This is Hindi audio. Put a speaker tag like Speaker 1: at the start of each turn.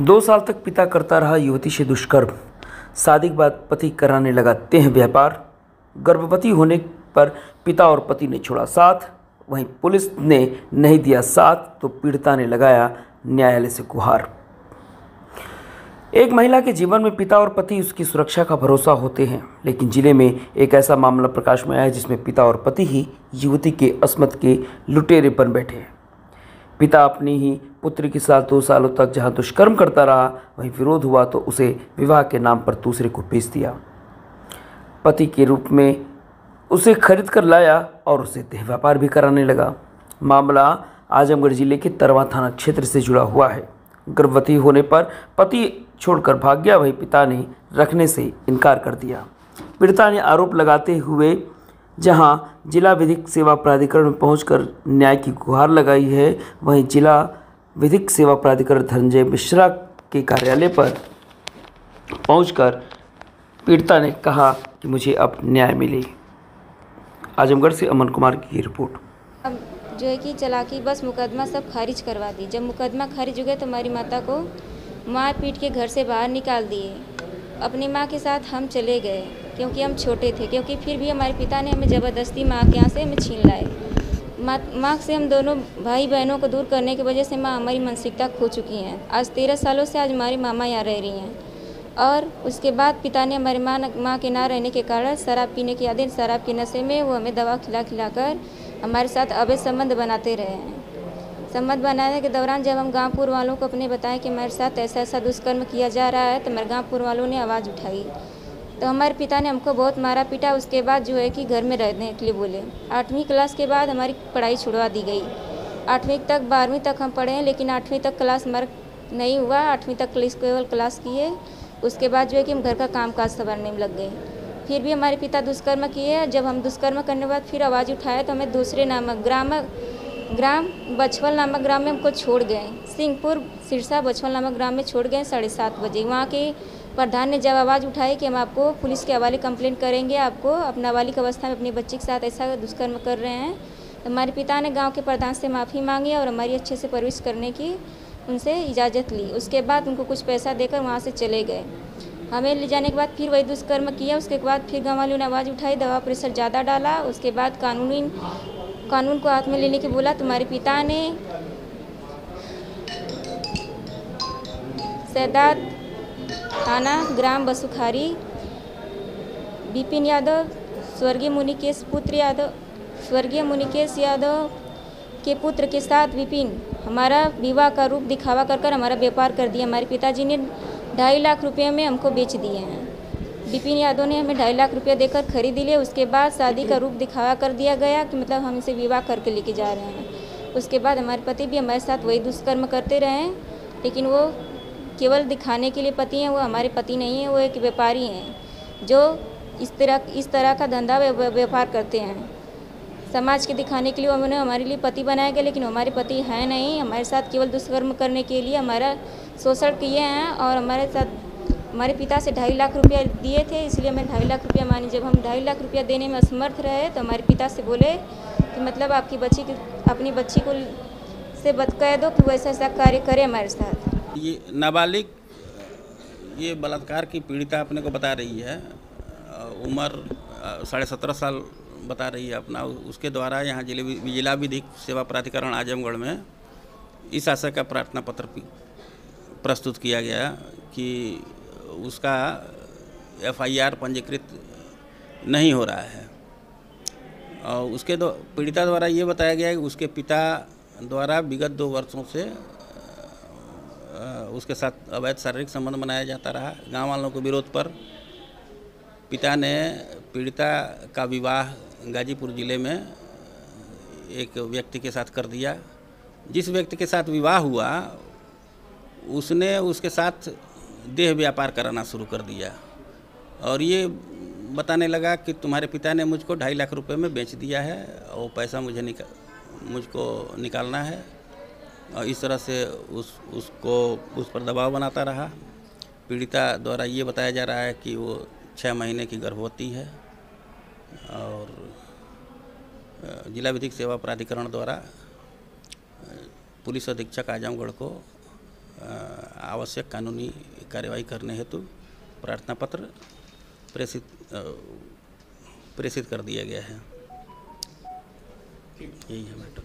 Speaker 1: दो साल तक पिता करता रहा युवती से दुष्कर्म। शादी के बाद पति कराने लगा तेह व्यापार। गर्भवती होने पर पिता और पति ने छोड़ा साथ। वहीं पुलिस ने नहीं दिया साथ तो पीड़िता ने लगाया न्यायालय से गुहार। एक महिला के जीवन में पिता और पति उसकी सुरक्षा का भरोसा होते हैं, लेकिन ज़िले में एक ऐसा मामला प्रकाश में आया जिसमें पिता और पति ही युवती के अस्मत के लुटेरे बन बैठे हैं। पिता अपनी ही पुत्री के साथ दो सालों तक जहाँ दुष्कर्म करता रहा, वहीं विरोध हुआ तो उसे विवाह के नाम पर दूसरे को बेच दिया। पति के रूप में उसे खरीद कर लाया और उसे देह व्यापार भी कराने लगा। मामला आजमगढ़ ज़िले के तरवा थाना क्षेत्र से जुड़ा हुआ है। गर्भवती होने पर पति छोड़कर भाग गया, वहीं पिता ने रखने से इनकार कर दिया। पीड़िता ने आरोप लगाते हुए जहाँ जिला विधिक सेवा प्राधिकरण में पहुंचकर न्याय की गुहार लगाई है, वहीं जिला विधिक सेवा प्राधिकरण धनंजय मिश्रा के कार्यालय पर पहुंचकर पीड़िता ने कहा कि मुझे अब न्याय मिले। आजमगढ़ से अमन कुमार की रिपोर्ट।
Speaker 2: अब जो है कि चालाकी, बस, मुकदमा सब खारिज करवा दी। जब मुकदमा खारिज हो गया तो हमारी माता को मार पीट के घर से बाहर निकाल दिए। अपनी माँ के साथ हम चले गए। क्योंकि हम छोटे थे, क्योंकि फिर भी हमारे पिता ने हमें ज़बरदस्ती माँ के यहाँ से हमें छीन लाए। माँ माँ से हम दोनों भाई बहनों को दूर करने की वजह से माँ हमारी मानसिकता खो चुकी हैं। आज तेरह सालों से आज हमारी मामा यहाँ रह रही हैं। और उसके बाद पिता ने हमारी माँ माँ के ना रहने के कारण शराब पीने की आदि शराब के नशे में वो हमें दवा खिला खिला कर हमारे साथ अवैध संबंध बनाते रहे हैं। संबंध बनाने के दौरान जब हम गाँवपुर वालों को अपने बताएँ कि हमारे साथ ऐसा ऐसा दुष्कर्म किया जा रहा है तो हमारे गाँवपुर वालों ने आवाज़ उठाई। तो हमारे पिता ने हमको बहुत मारा पीटा, उसके बाद जो है कि घर में रहने के लिए बोले। आठवीं क्लास के बाद हमारी पढ़ाई छुड़वा दी गई। आठवीं तक, बारहवीं तक हम पढ़े हैं, लेकिन आठवीं तक क्लास हमारा नहीं हुआ। आठवीं तक केवल क्लास किए उसके बाद जो है कि हम घर का काम काज संभालने में लग गए। फिर भी हमारे पिता दुष्कर्म किए जब हम दुष्कर्म करने के बाद फिर आवाज़ उठाए तो हमें दूसरे नामक ग्राम ग्राम बछवल नामक ग्राम में हमको छोड़ गए सिंहपुर, सिरसा बछवल नामक ग्राम में छोड़ गए साढ़े सात बजे। वहाँ के प्रधान ने जब आवाज़ उठाई कि हम आपको पुलिस के हवाले कंप्लेंट करेंगे, आपको अपना नाबालिग अवस्था में अपने बच्चे के साथ ऐसा दुष्कर्म कर रहे हैं तो हमारे पिता ने गाँव के प्रधान से माफ़ी मांगी और हमारी अच्छे से परवरिश करने की उनसे इजाज़त ली। उसके बाद उनको कुछ पैसा देकर वहाँ से चले गए। हमें ले जाने के बाद फिर वही दुष्कर्म किया। उसके बाद फिर गाँव वालों ने आवाज़ उठाई, दवा प्रेशर ज़्यादा डाला। उसके बाद कानूनी कानून को हाथ में लेने के बोला, तुम्हारे पिता ने। सैदात थाना, ग्राम बसुखारी। बिपिन यादव, स्वर्गीय मुनिकेश, पुत्र यादव, स्वर्गीय मुनिकेश यादव के पुत्र के साथ विपिन हमारा विवाह का रूप दिखावा कर कर हमारा व्यापार कर दिया। हमारे पिताजी ने ढाई लाख रुपये में हमको बेच दिए हैं। विपिन यादव ने हमें ढाई लाख रुपया देकर खरीद लिए, उसके बाद शादी का रूप दिखावा कर दिया गया कि मतलब हम इसे विवाह करके लेके जा रहे हैं। उसके बाद हमारे पति भी हमारे साथ वही दुष्कर्म करते रहे लेकिन वो केवल दिखाने के लिए पति हैं, वो हमारे पति नहीं हैं, वो एक व्यापारी हैं, जो इस तरह इस तरह का धंधा व्यापार करते हैं। समाज के दिखाने के लिए उन्होंने हमारे लिए पति बनाया गया, लेकिन हमारे पति हैं नहीं, हमारे साथ केवल दुष्कर्म करने के लिए हमारा शोषण किए हैं और हमारे साथ हमारे पिता से ढाई लाख रुपया दिए थे, इसलिए हमें ढाई लाख रुपया मानी। जब हम ढाई लाख रुपया देने में असमर्थ रहे तो हमारे पिता से बोले कि मतलब आपकी बच्ची की, अपनी बच्ची को से बत कह दो कि वो ऐसा ऐसा कार्य करे हमारे साथ।
Speaker 3: ये नाबालिग, ये बलात्कार की पीड़िता अपने को बता रही है। उम्र साढ़े सत्रह साल बता रही है अपना। उसके द्वारा यहाँ ज़िले जिला विधिक सेवा प्राधिकरण आजमगढ़ में इस आशय का प्रार्थना पत्र प्रस्तुत किया गया कि उसका एफआईआर पंजीकृत नहीं हो रहा है। और उसके दो, पीड़िता द्वारा ये बताया गया है कि उसके पिता द्वारा विगत दो वर्षों से उसके साथ अवैध शारीरिक संबंध बनाया जाता रहा। गाँव वालों के विरोध पर पिता ने, पीड़िता का विवाह गाजीपुर ज़िले में, एक व्यक्ति के साथ कर दिया। जिस व्यक्ति के साथ विवाह हुआ, उसने उसके साथ देह व्यापार कराना शुरू कर दिया। और ये बताने लगा कि तुम्हारे पिता ने मुझको ढाई लाख रुपए में बेच दिया है और पैसा मुझे निका, मुझको निकालना है। और इस तरह से उस, उसको, उस पर दबाव बनाता रहा। पीड़िता द्वारा ये बताया जा रहा है कि वो छः महीने की गर्भवती है और जिला विधिक सेवा प्राधिकरण द्वारा पुलिस अधीक्षक आजमगढ़ को आवश्यक कानूनी कार्यवाही करने हेतु प्रार्थना पत्र प्रेषित प्रेषित कर दिया गया है। यही है मैटर।